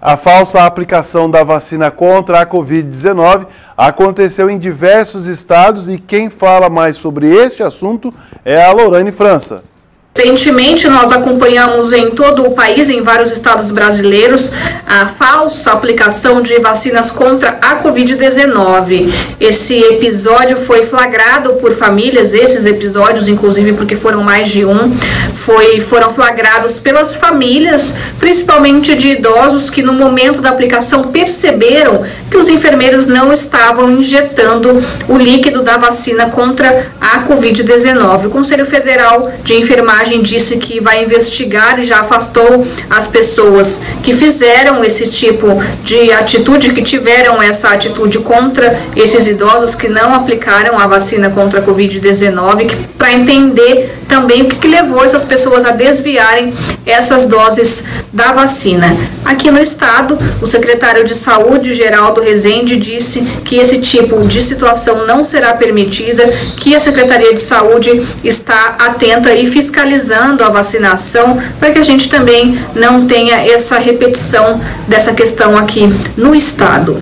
A falsa aplicação da vacina contra a Covid-19 aconteceu em diversos estados e quem fala mais sobre este assunto é a Lorane França. Recentemente, nós acompanhamos em todo o país, em vários estados brasileiros, a falsa aplicação de vacinas contra a Covid-19. Esse episódio foi flagrado por famílias, esses episódios, inclusive porque foram mais de um, foi, foram flagrados pelas famílias, principalmente de idosos que no momento da aplicação perceberam que os enfermeiros não estavam injetando o líquido da vacina contra a Covid-19. O Conselho Federal de Enfermagem disse que vai investigar e já afastou as pessoas que fizeram esse tipo de atitude, que tiveram essa atitude contra esses idosos que não aplicaram a vacina contra a Covid-19, para entender também o que, que levou essas pessoas a desviarem essas doses da vacina. Aqui no estado, o secretário de Saúde, Geraldo Rezende, disse que esse tipo de situação não será permitida, que a Secretaria de Saúde está atenta e fiscalizando a vacinação para que a gente também não tenha essa repetição dessa questão aqui no estado.